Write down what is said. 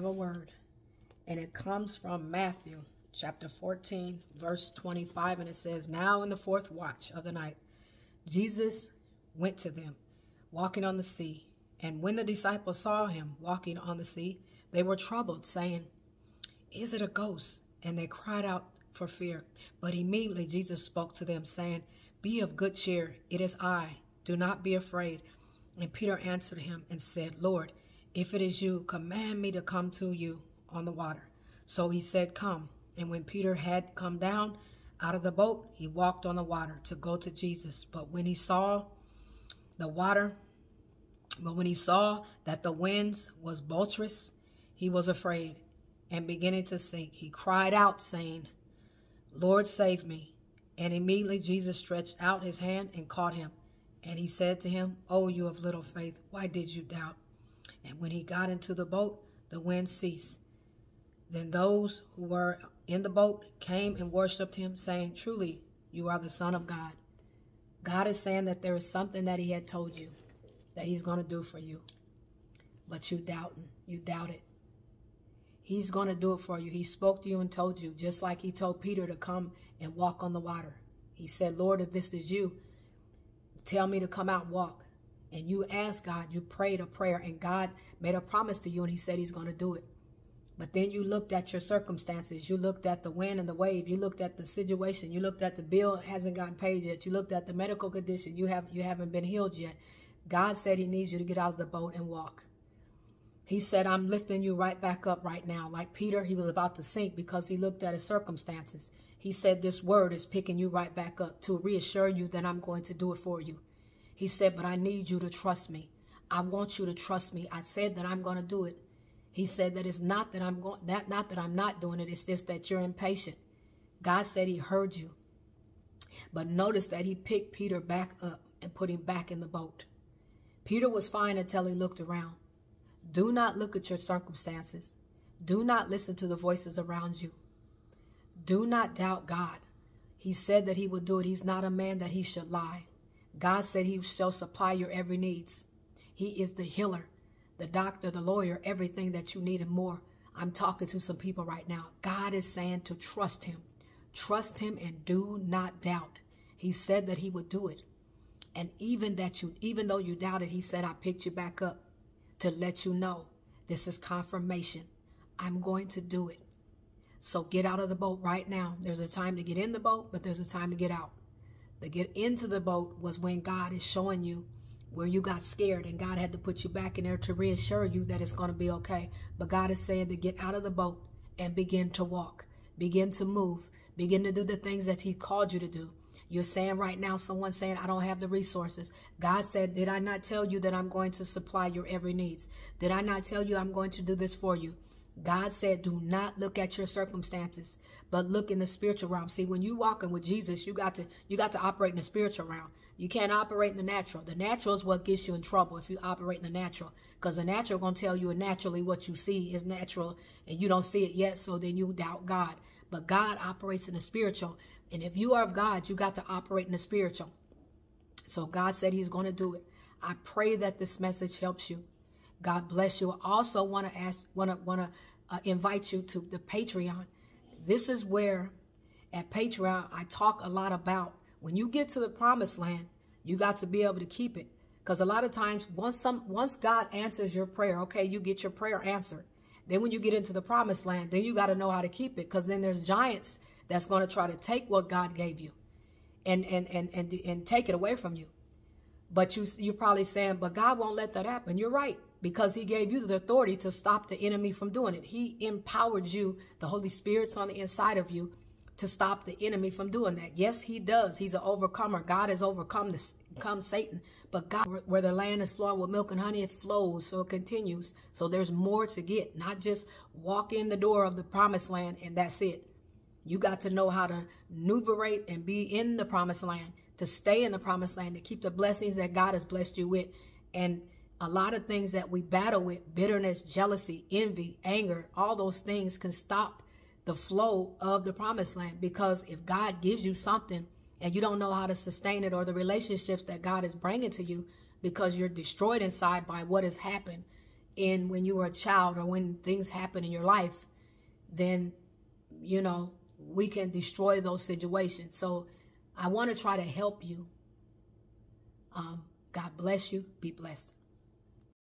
have a word, and it comes from Matthew chapter 14, verse 25, and it says, Now in the fourth watch of the night, Jesus went to them, walking on the sea. And when the disciples saw him walking on the sea, they were troubled, saying, Is it a ghost? And they cried out for fear. But immediately Jesus spoke to them, saying, Be of good cheer, it is I. Do not be afraid. And Peter answered him and said, Lord, if it is you, command me to come to you on the water. So he said, Come. And when Peter had come down out of the boat, he walked on the water to go to Jesus. But when he saw the water, but when he saw that the winds was boisterous, he was afraid and beginning to sink. He cried out, saying, Lord, save me. And immediately Jesus stretched out his hand and caught him. And he said to him, Oh, you of little faith, why did you doubt? And when he got into the boat, the wind ceased. Then those who were in the boat came and worshipped him, saying, Truly, you are the Son of God. God is saying that there is something that he had told you that he's going to do for you. But you doubting. You doubt it. He's going to do it for you. He spoke to you and told you, just like he told Peter to come and walk on the water. He said, Lord, if this is you, tell me to come out and walk. And you asked God, you prayed a prayer, and God made a promise to you, and he said he's going to do it. But then you looked at your circumstances. You looked at the wind and the wave. You looked at the situation. You looked at the bill hasn't gotten paid yet. You looked at the medical condition. You have you haven't been healed yet. God said he needs you to get out of the boat and walk. He said, I'm lifting you right back up right now. Like Peter, he was about to sink because he looked at his circumstances. He said, this word is picking you right back up to reassure you that I'm going to do it for you. He said, but I need you to trust me. I want you to trust me. I said that I'm going to do it. He said that it's not that I'm going that not that I'm not doing it. It's just that you're impatient. God said he heard you. But notice that he picked Peter back up and put him back in the boat. Peter was fine until he looked around. Do not look at your circumstances. Do not listen to the voices around you. Do not doubt God. He said that he would do it. He's not a man that he should lie. God said he shall supply your every needs. He is the healer, the doctor, the lawyer, everything that you need and more. I'm talking to some people right now. God is saying to trust him. Trust him and do not doubt. He said that he would do it. And even that you, even though you doubted, he said, I picked you back up to let you know this is confirmation. I'm going to do it. So get out of the boat right now. There's a time to get in the boat, but there's a time to get out. The get into the boat was when God is showing you where you got scared and God had to put you back in there to reassure you that it's going to be okay. But God is saying to get out of the boat and begin to walk, begin to move, begin to do the things that he called you to do. You're saying right now, someone saying, I don't have the resources. God said, did I not tell you that I'm going to supply your every needs? Did I not tell you I'm going to do this for you? God said, do not look at your circumstances, but look in the spiritual realm. See, when you walking with Jesus, you got to you got to operate in the spiritual realm. You can't operate in the natural. The natural is what gets you in trouble if you operate in the natural. Because the natural going to tell you naturally what you see is natural and you don't see it yet, so then you doubt God. But God operates in the spiritual. And if you are of God, you got to operate in the spiritual. So God said he's going to do it. I pray that this message helps you. God bless you. I also want to ask, want to, want to uh, invite you to the Patreon. This is where at Patreon, I talk a lot about when you get to the promised land, you got to be able to keep it. Because a lot of times, once some once God answers your prayer, okay, you get your prayer answered. Then when you get into the promised land, then you got to know how to keep it. Because then there's giants that's going to try to take what God gave you and, and, and, and, and take it away from you. But you, you're probably saying, but God won't let that happen. You're right, because he gave you the authority to stop the enemy from doing it. He empowered you. The Holy Spirit's on the inside of you to stop the enemy from doing that. Yes, he does. He's an overcomer. God has overcome this, come Satan. But God, where the land is flowing with milk and honey, it flows. So it continues. So there's more to get, not just walk in the door of the promised land and that's it. You got to know how to maneuverate and be in the promised land, to stay in the promised land, to keep the blessings that God has blessed you with. And a lot of things that we battle with, bitterness, jealousy, envy, anger, all those things can stop the flow of the promised land. Because if God gives you something and you don't know how to sustain it or the relationships that God is bringing to you because you're destroyed inside by what has happened in when you were a child or when things happen in your life, then, you know, we can destroy those situations. So I want to try to help you. Um, God bless you. Be blessed.